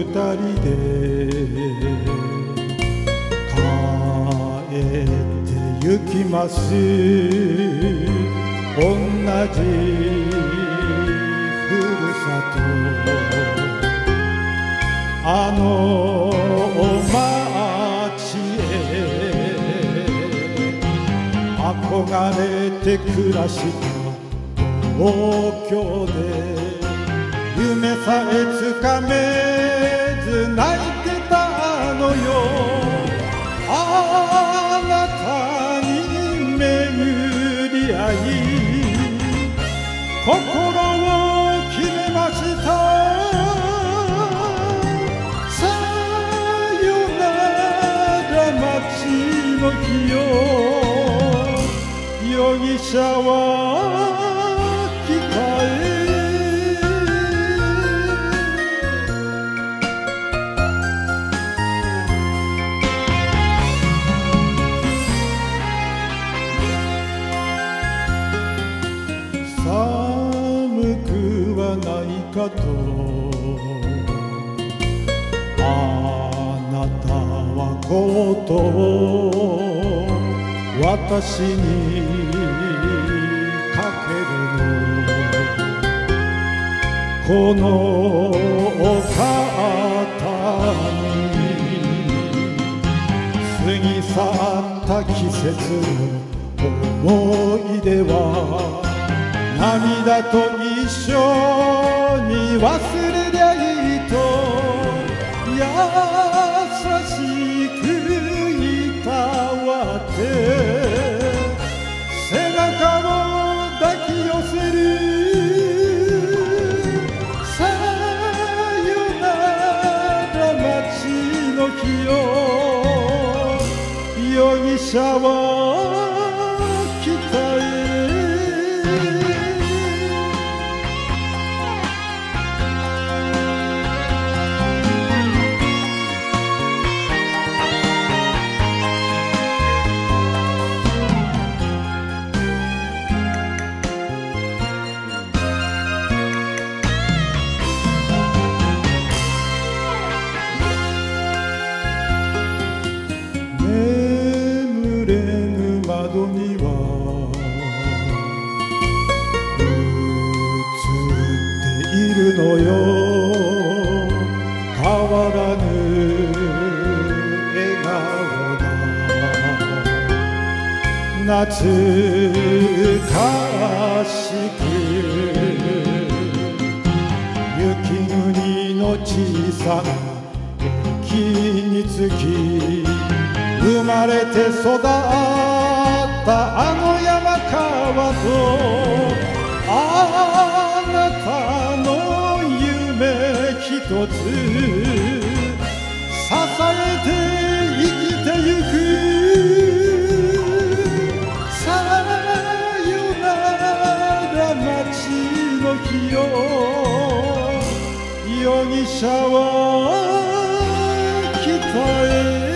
二人で帰って行きます。同じふるさと。あのお町へ。憧れて暮らした。東京で。夢さえつかめず泣いてたのよ。あなたに巡り合い心を決めました。さよなら街の日よ。容疑者はかとあなたはこと私にかけるの。このお方に過ぎ去った季節の思い出は涙と一緒。に忘れりゃいいと優しくいたわて。背中を抱き寄せるさよなら街の日よ。容疑者はのよ。変わらぬ笑顔が懐かしく雪国の小さな駅につき生まれて育ったあの山川とつ支えて生きてゆくさよなら街の日を容疑者は来たえ